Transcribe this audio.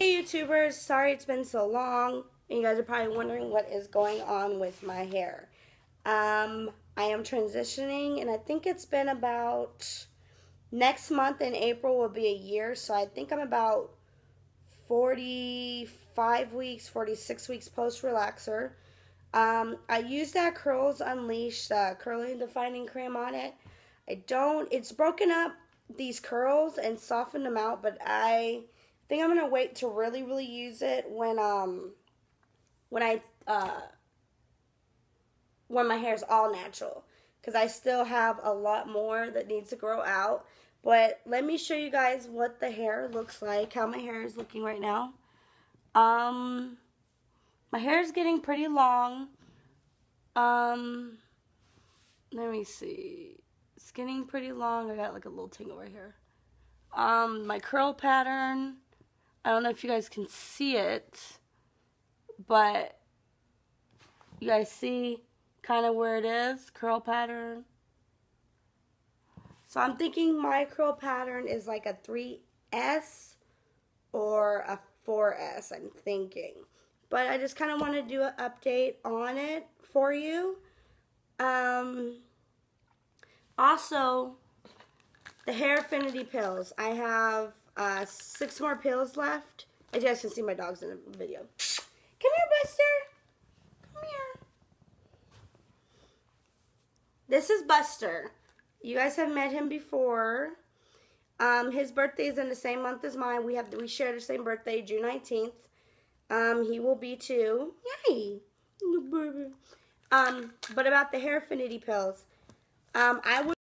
Hey YouTubers, sorry it's been so long. You guys are probably wondering what is going on with my hair. Um, I am transitioning and I think it's been about, next month in April will be a year. So I think I'm about 45 weeks, 46 weeks post relaxer. Um, I use that Curls Unleashed uh, curling defining cream on it. I don't, it's broken up these curls and softened them out, but I think I'm gonna wait to really, really use it when um when I uh when my hair is all natural because I still have a lot more that needs to grow out. But let me show you guys what the hair looks like, how my hair is looking right now. Um, my hair is getting pretty long. Um, let me see. It's getting pretty long. I got like a little tingle right here. Um, my curl pattern I don't know if you guys can see it, but you guys see kind of where it is, curl pattern. So I'm thinking my curl pattern is like a 3S or a 4S, I'm thinking. But I just kind of want to do an update on it for you. Um, also, the Hairfinity pills. I have uh, six more pills left. As you guys can see, my dog's in the video. Come here, Buster. Come here. This is Buster. You guys have met him before. Um, his birthday is in the same month as mine. We have we share the same birthday, June 19th. Um, he will be too. Yay. Um, but about the Hairfinity pills. Um, I would